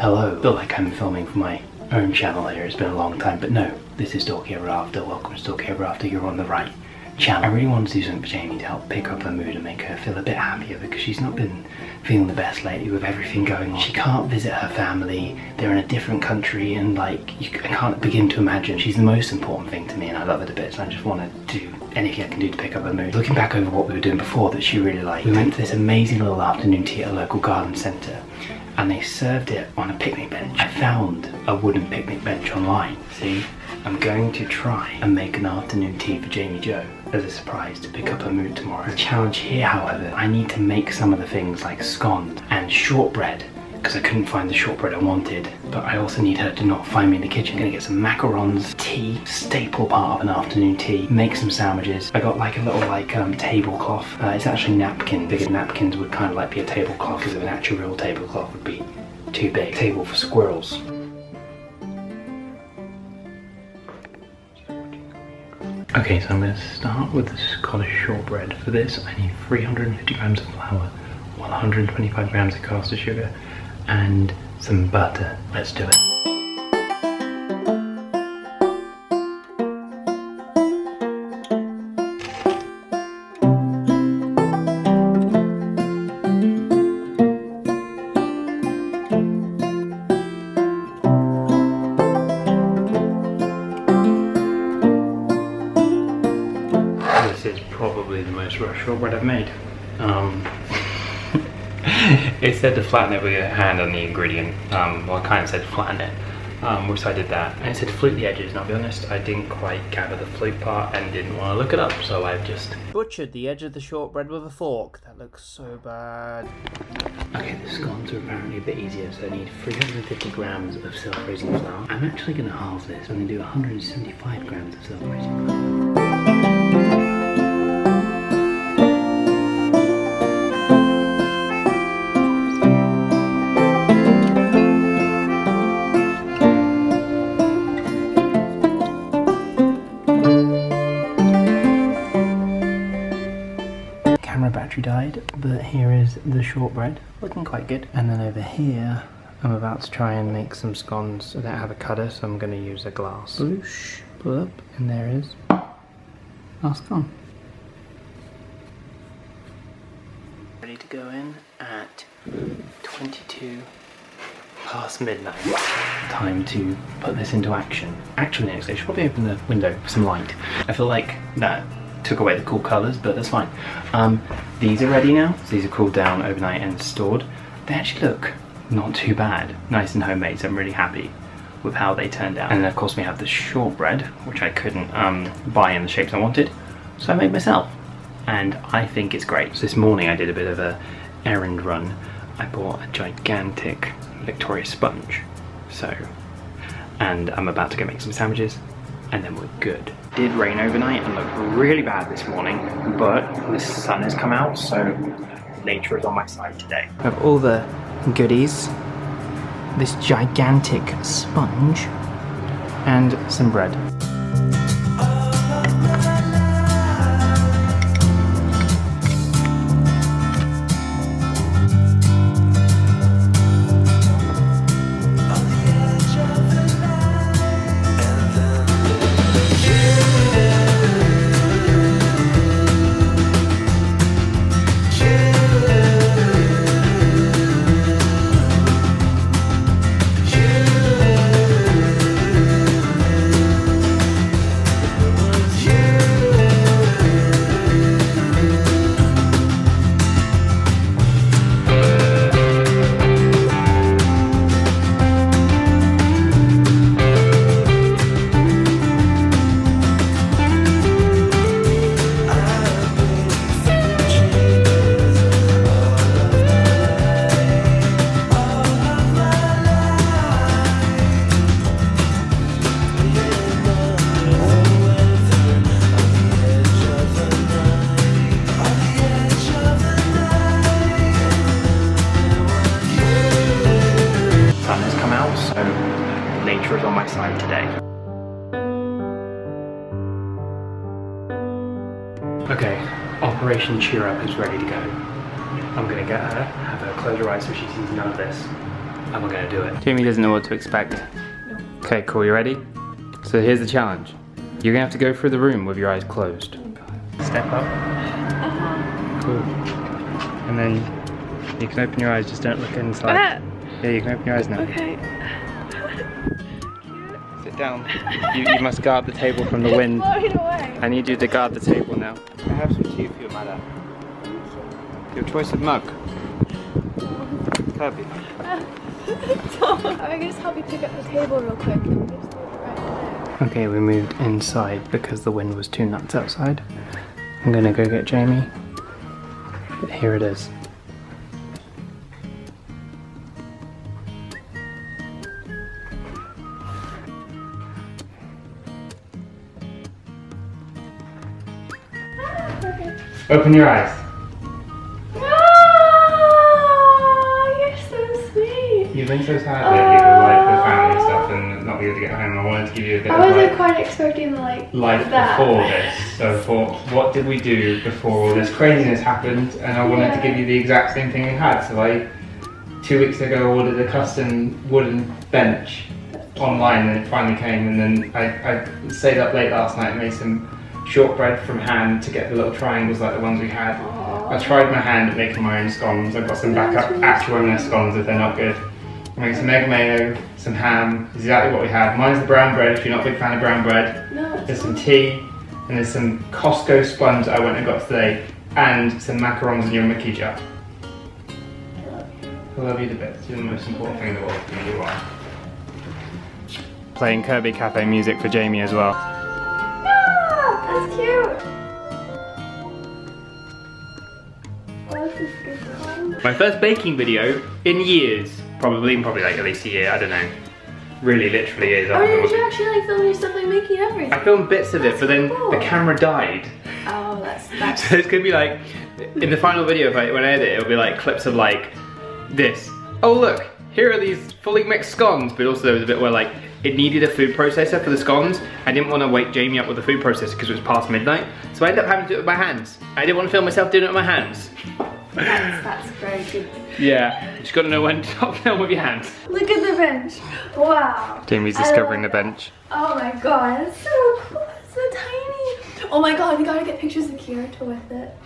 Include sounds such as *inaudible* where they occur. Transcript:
Hello. Feel like I'm filming for my own channel here. It's been a long time, but no, this is Dorky Ever After. Welcome to Dorky Ever After. You're on the right channel. I really wanted to do something for Jamie to help pick up her mood and make her feel a bit happier because she's not been feeling the best lately with everything going on. She can't visit her family. They're in a different country and like, you, I can't begin to imagine. She's the most important thing to me and I love her to bits. I just want to do anything I can do to pick up her mood. Looking back over what we were doing before that she really liked, we went to this amazing little afternoon tea at a local garden centre and they served it on a picnic bench. I found a wooden picnic bench online. See, I'm going to try and make an afternoon tea for Jamie Jo as a surprise to pick up her mood tomorrow. The challenge here, however, I need to make some of the things like scones and shortbread because I couldn't find the shortbread I wanted. But I also need her to not find me in the kitchen. I'm gonna get some macarons, staple part of an afternoon tea, make some sandwiches. I got like a little like um, tablecloth. Uh, it's actually napkin. Bigger napkins would kind of like be a tablecloth because an actual real tablecloth would be too big. Table for squirrels. Okay, so I'm going to start with the Scottish shortbread. For this, I need 350 grams of flour, 125 grams of caster sugar, and some butter. Let's do it. Rushed shortbread I've made. Um, *laughs* It said to flatten it with your hand on the ingredient. Um, well, I kind of said flatten it, um, which I did that. And it said flute the edges, and I'll be honest, I didn't quite gather the flute part and didn't want to look it up, so I've just... Butchered the edge of the shortbread with a fork. That looks so bad. okay, the scones are apparently a bit easier, so I need 350 grams of self-raising flour. I'm actually going to halve this. I'm going to do 175 grams of self-raising flour. Camera battery died, but here is the shortbread, looking quite good. And then over here, I'm about to try and make some scones. I don't have a cutter, so I'm going to use a glass. Bloosh, pull up, and there is our scone. Ready to go in at 22 past midnight. Time to put this into action. Actually, next I should probably open the window for some light. I feel like that took away the cool colours, but that's fine. Um, these are ready now. So these are cooled down overnight and stored. They actually look not too bad. Nice and homemade, so I'm really happy with how they turned out. And then of course we have the shortbread, which I couldn't um, buy in the shapes I wanted. So I made myself. And I think it's great. So this morning I did a bit of a errand run. I bought a gigantic Victoria sponge. So, and I'm about to go make some sandwiches and then we're good. Did rain overnight and looked really bad this morning, but the sun has come out, so nature is on my side today. Have all the goodies, this gigantic sponge, and some bread. Okay, Operation Cheer Up is ready to go. I'm gonna get her, have her close her eyes so she sees none of this. am I going to do it? Jamie doesn't know what to expect. Okay, cool, you ready? So here's the challenge. You're gonna have to go through the room with your eyes closed. Oh, Step up. Uh-huh. Cool. And then you can open your eyes, just don't look inside. Uh-huh. Yeah, you can open your eyes now. Okay. *laughs* Sit down. You, you must guard the table from the wind. I need you to guard the table now. I have some tea for you, madam. Your choice of mug. Kirby. *laughs* I can just help you pick up the table real quick. and we just do it right. Okay, we moved inside because the wind was too nuts outside. I'm gonna go get Jamie. But here it is. Open your eyes. Oh, you're so sweet. You've been so sad lately with like the family stuff and not being able to get home. I wanted to give you a bit I of wasn't like quite expecting like life that. before this. So I thought, what did we do before all this craziness happened? And I wanted to give you the exact same thing we had. So I, two weeks ago, ordered a custom wooden bench online, and it finally came. And then I, I stayed up late last night and made some shortbread from hand to get the little triangles like the ones we had. I tried my hand at making my own scones. I've got some backup actual M&S scones if they're not good. I made some egg mayo, some ham, exactly what we had. Mine's the brown bread if you're not a big fan of brown bread. No, There's some tea, and there's some Costco sponge I went and got today, and some macarons in your Mickey jar. I love you to bits. You're the most important thing in the world. You are. Playing Kirby Cafe music for Jamie as well. That's cute. This is good fun. My first baking video in years, probably, probably like at least a year. I don't know. Really, literally is. Oh, did you actually like film yourself like making everything? I filmed bits of it, but then Cool. the camera died. Oh, that's *laughs* that's. So it's gonna be like in the final video if I when I edit it, it'll be like clips of like this. Oh look, here are these fully mixed scones, but also there was a bit where like it needed a food processor for the scones. I didn't want to wake Jamie up with the food processor because it was past midnight, so I ended up having to do it with my hands. I didn't want to film myself doing it with my hands. That's, that's very good. Yeah, you just gotta know when *laughs* to stop film with your hands. Look at the bench. Wow. Jamie's I discovering the bench. Oh my god, it's so cool. It's so tiny. Oh my god, we gotta get pictures of Kyoto with it.